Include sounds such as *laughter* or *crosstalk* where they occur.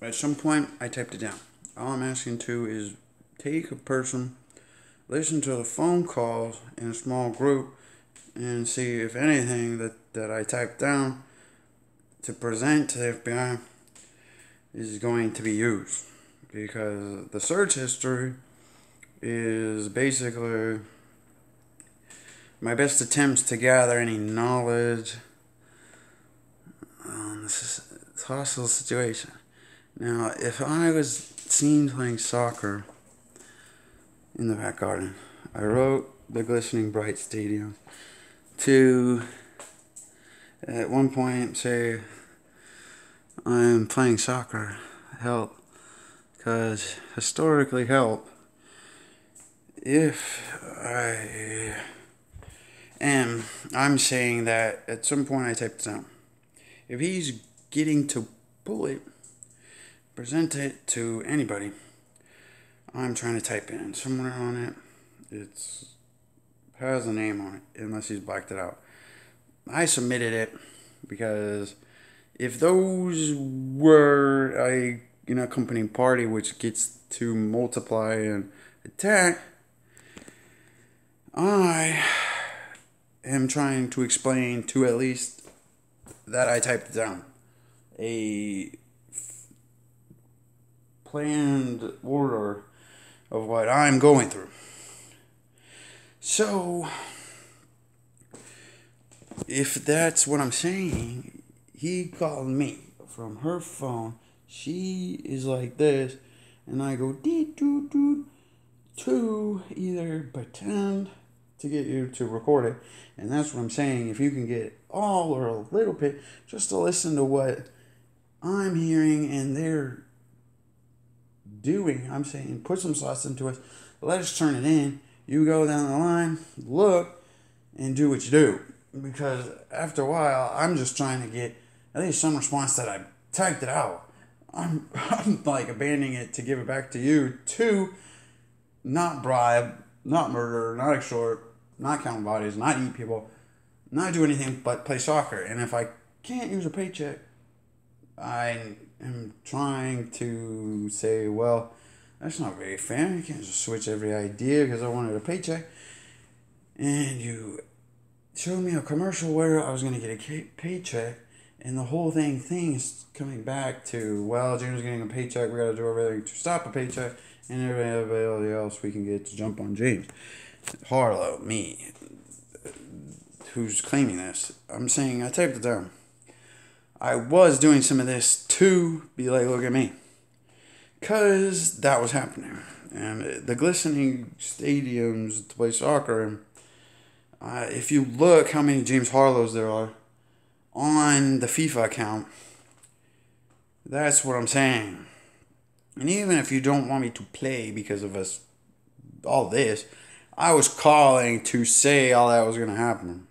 At some point, I typed it down. All I'm asking to is take a person, listen to the phone calls in a small group, and see if anything that, that I typed down to present to the FBI is going to be used. Because the search history is basically my best attempts to gather any knowledge on this hostile situation. Now, if I was seen playing soccer in the back garden, I wrote the glistening bright stadium to at one point say I'm playing soccer, help, because historically help if I am, I'm saying that at some point I typed it down. If he's getting to pull it, present it to anybody, I'm trying to type in somewhere on it. It's has a name on it, unless he's blacked it out. I submitted it because if those were a you know accompanying party which gets to multiply and attack, I am trying to explain to at least that I typed down a planned order of what I'm going through. So, if that's what I'm saying, he called me from her phone. She is like this, and I go dee doo doo to either pretend to get you to record it, and that's what I'm saying. If you can get all or a little bit, just to listen to what I'm hearing and they're doing, I'm saying put some sauce into it. Let us turn it in. You go down the line, look, and do what you do. Because after a while, I'm just trying to get at least some response that I typed it out. I'm, *laughs* I'm like abandoning it to give it back to you to not bribe, not murder, not extort, not count bodies, not eat people, not do anything but play soccer. And if I can't use a paycheck, I am trying to say, well, that's not very fair. You can't just switch every idea because I wanted a paycheck. And you showed me a commercial where I was going to get a paycheck. And the whole thing thing is coming back to, well, James getting a paycheck. We got to do everything to stop a paycheck. And everybody else we can get to jump on James. Harlow, me, who's claiming this. I'm saying I typed it down. I was doing some of this to be like, look at me. Because that was happening. And the glistening stadiums to play soccer, and uh, if you look how many James Harlows there are on the FIFA account, that's what I'm saying. And even if you don't want me to play because of us, all this, I was calling to say all that was going to happen.